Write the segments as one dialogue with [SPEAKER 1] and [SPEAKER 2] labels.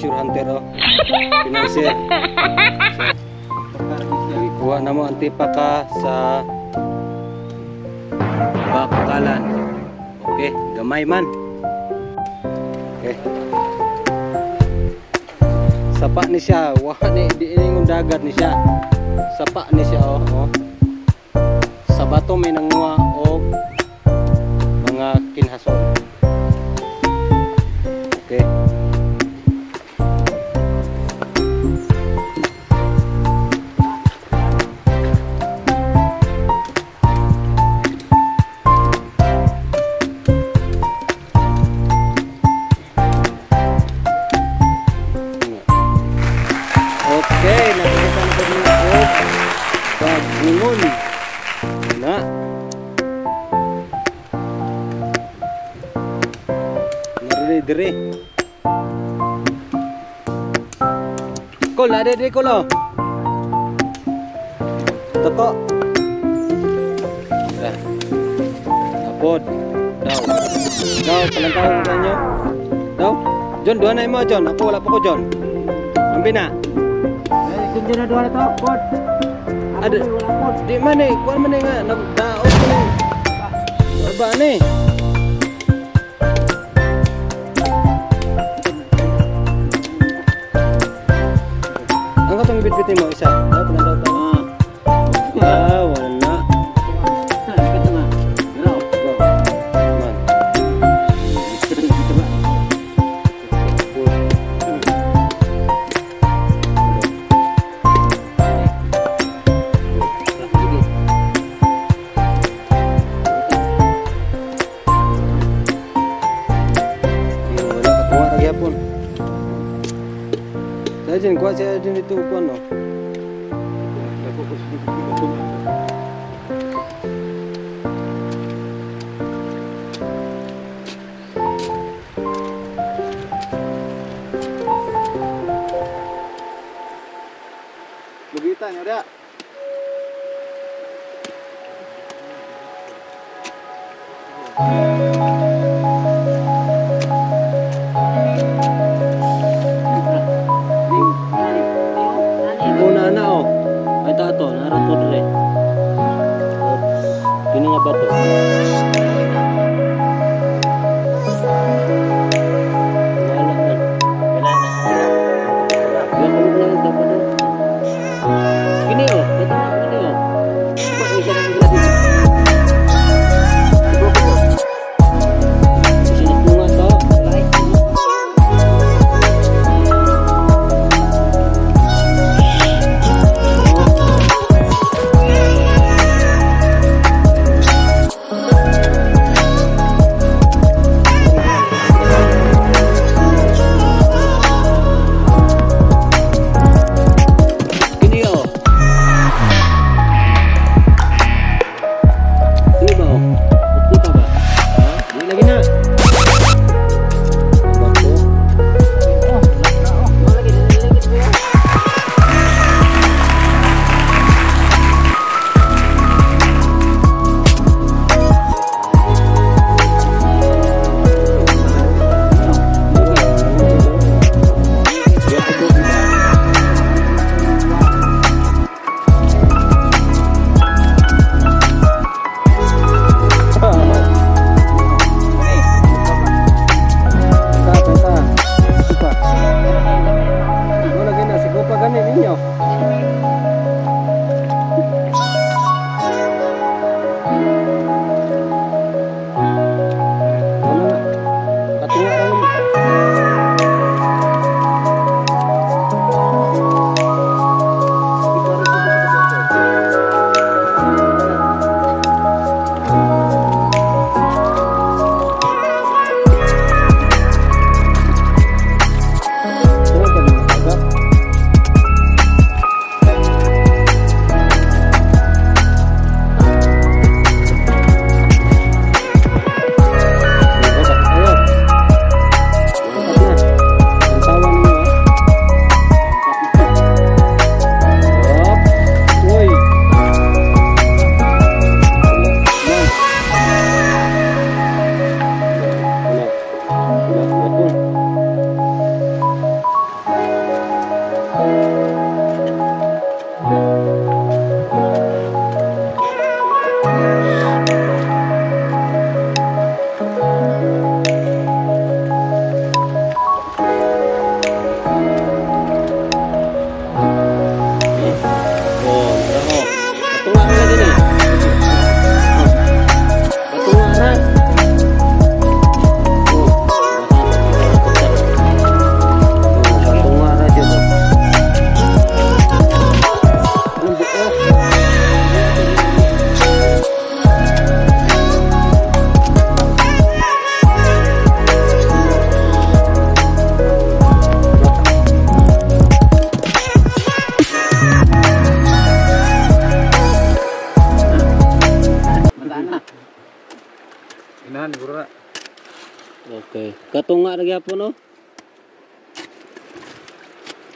[SPEAKER 1] treasure hunter oh. Financier. Kuha na mo ang tipaka sa bakalan. Okay, gamay man. Okay. Sapa ni siya, wa ni di ingon dagat ni siya. Sapa ni siya oh. oh. Sa bato may nanguha og mga kinhason. Nari dire. Kol, ada di kolo. Toko. Dah. Apod. Daw. Daw, palantau mo kanyo. Daw. John, dua na mo, John. Wala pa ko, John. Ambil nak.
[SPEAKER 2] Eh, kunci na dua to, pot.
[SPEAKER 1] Ada di mana? Kuan mana nak ko. Apa ni? Ang katong bit-bitin mo isa. Dapat na daw ta. Ah, Dajin kwa se dajin itu kwa no.
[SPEAKER 2] Lugitan
[SPEAKER 1] ada. Thank you. Ay ta to, narato dire. Oops. Kini nga bato. Wala Okay. Katunga lagi apa no?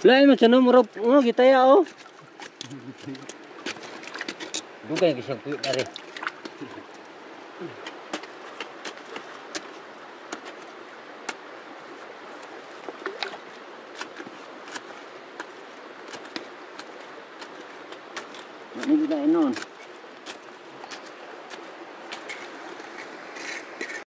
[SPEAKER 1] Lain macam no murap oh kita ya oh.
[SPEAKER 2] Dugay kisang kuit na rin. Ini kita enon.